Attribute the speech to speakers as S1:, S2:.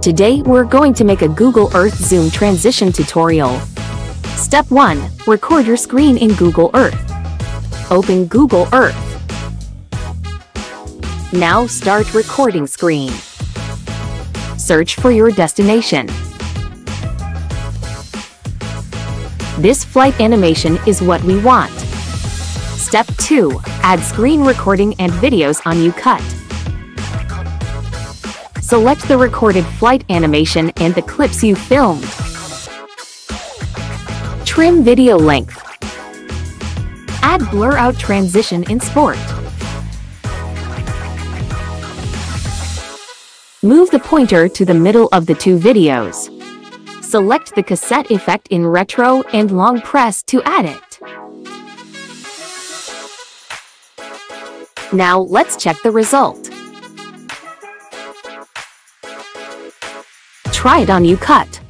S1: Today we're going to make a Google Earth Zoom transition tutorial. Step 1. Record your screen in Google Earth. Open Google Earth. Now start recording screen. Search for your destination. This flight animation is what we want. Step 2. Add screen recording and videos on YouCut. Select the recorded flight animation and the clips you filmed. Trim video length. Add blur out transition in sport. Move the pointer to the middle of the two videos. Select the cassette effect in retro and long press to add it. Now let's check the result. Try it on YouCut.